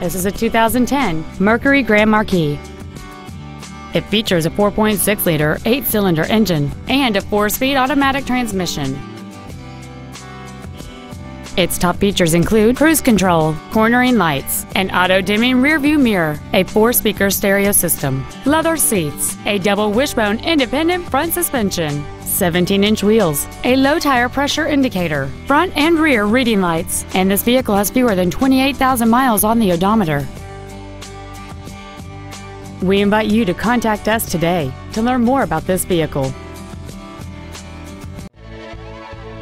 This is a 2010 Mercury Grand Marquis. It features a 4.6-liter eight-cylinder engine and a four-speed automatic transmission. Its top features include cruise control, cornering lights, an auto-dimming rearview mirror, a four-speaker stereo system, leather seats, a double wishbone independent front suspension, 17-inch wheels, a low tire pressure indicator, front and rear reading lights, and this vehicle has fewer than 28,000 miles on the odometer. We invite you to contact us today to learn more about this vehicle.